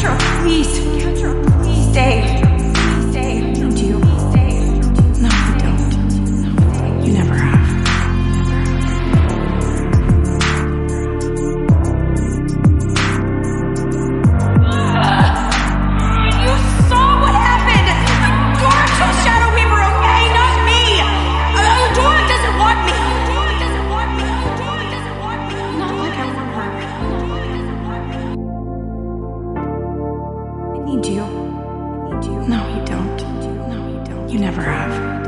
Kendra, please. Kendra, please. need you. No, you don't. No, you don't. You never have.